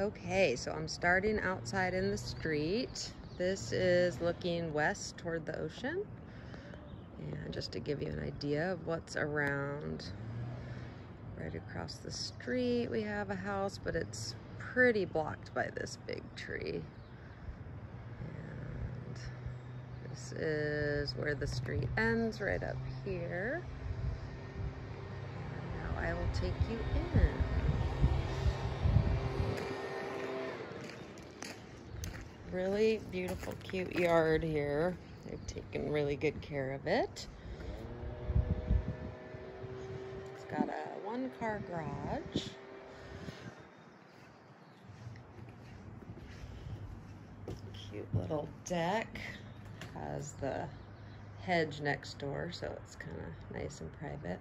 Okay, so I'm starting outside in the street. This is looking west toward the ocean. And just to give you an idea of what's around, right across the street we have a house, but it's pretty blocked by this big tree. And this is where the street ends, right up here. And now I will take you in. Really beautiful, cute yard here. They've taken really good care of it. It's got a one car garage. Cute little deck. Has the hedge next door, so it's kind of nice and private.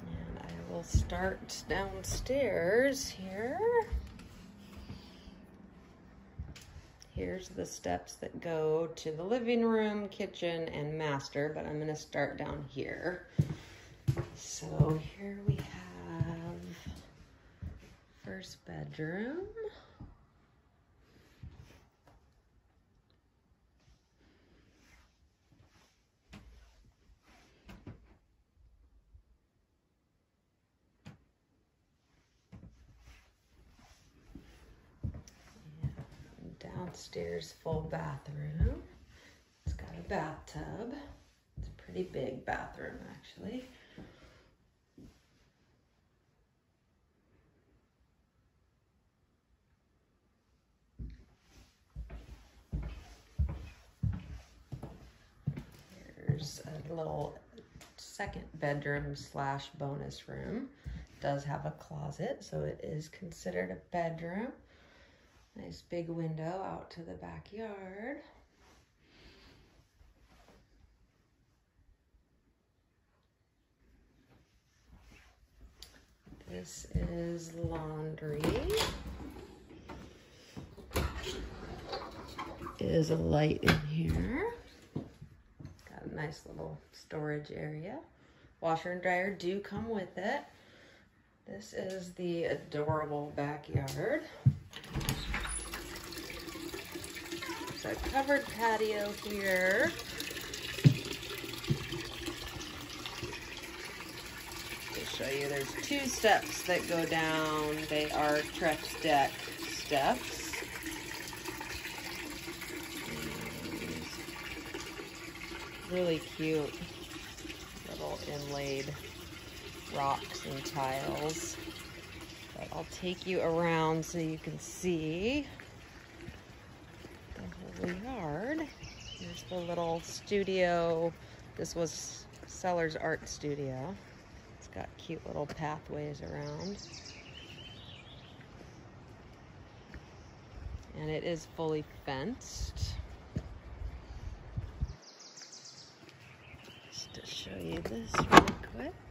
And I will start downstairs here. Here's the steps that go to the living room, kitchen, and master, but I'm gonna start down here. So here we have first bedroom. Downstairs full bathroom. It's got a bathtub. It's a pretty big bathroom actually. Here's a little second bedroom slash bonus room. Does have a closet, so it is considered a bedroom. Nice big window out to the backyard. This is laundry. Is a light in here. Got a nice little storage area. Washer and dryer do come with it. This is the adorable backyard. A covered patio here. To show you, there's two steps that go down. They are Trex deck steps. Really cute little inlaid rocks and tiles. But I'll take you around so you can see the whole yard. Here's the little studio. This was Sellers Art Studio. It's got cute little pathways around. And it is fully fenced. Just to show you this real quick.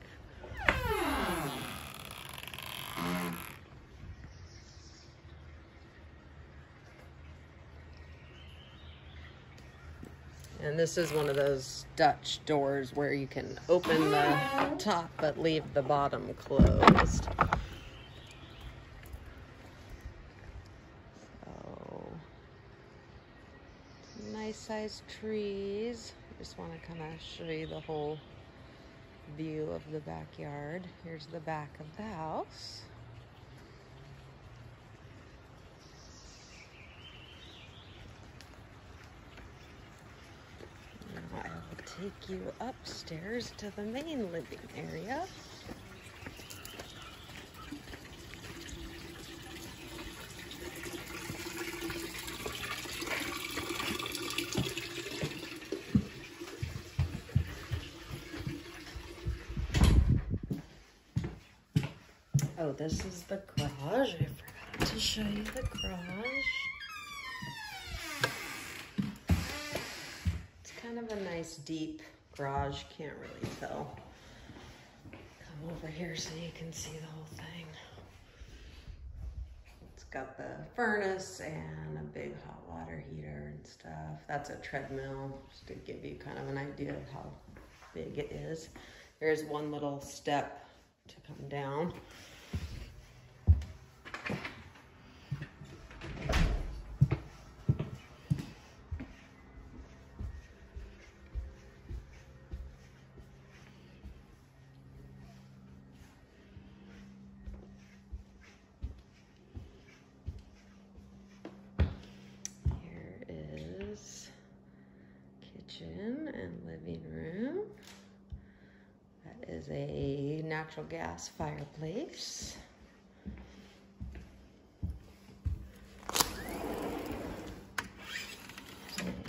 And this is one of those Dutch doors where you can open the top but leave the bottom closed. So, nice sized trees. Just want to kind of show you the whole view of the backyard. Here's the back of the house. Take you upstairs to the main living area. Oh, this is the garage. I forgot to show you the garage. Kind of a nice deep garage. Can't really tell. Come over here so you can see the whole thing. It's got the furnace and a big hot water heater and stuff. That's a treadmill, just to give you kind of an idea of how big it is. There's one little step to come down. A natural gas fireplace.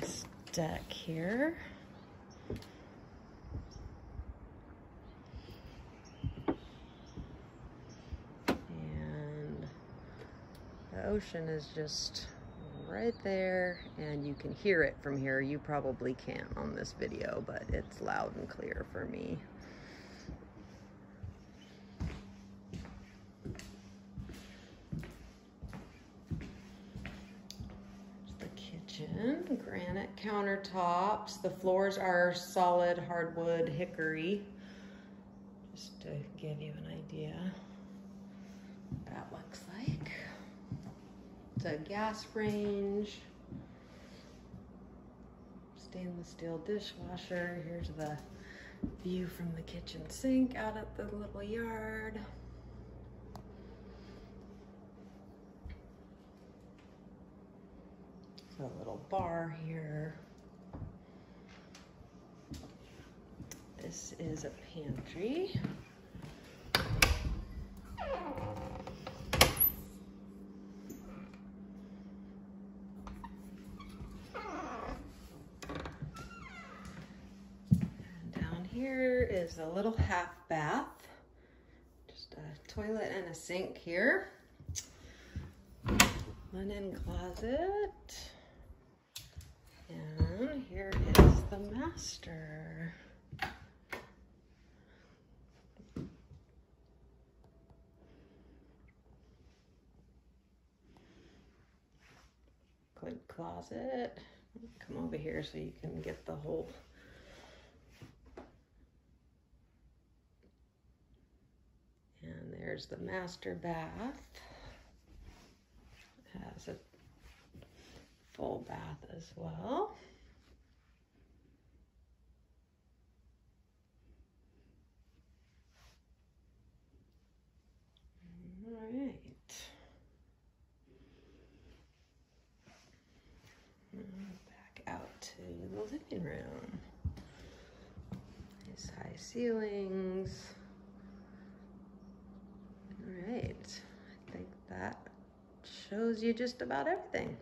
Nice deck here. And the ocean is just right there and you can hear it from here. You probably can't on this video, but it's loud and clear for me. the kitchen, granite countertops. The floors are solid hardwood hickory. Just to give you an idea what that looks like. It's a gas range, stainless steel dishwasher. Here's the view from the kitchen sink out at the little yard. A little bar here. This is a pantry. And down here is a little half bath. Just a toilet and a sink here. Linen closet. And here is the master. Closet. Come over here so you can get the whole And there's the master bath. It has a full bath as well. All right. Back out to the living room. Nice high ceilings. All right, I think that shows you just about everything.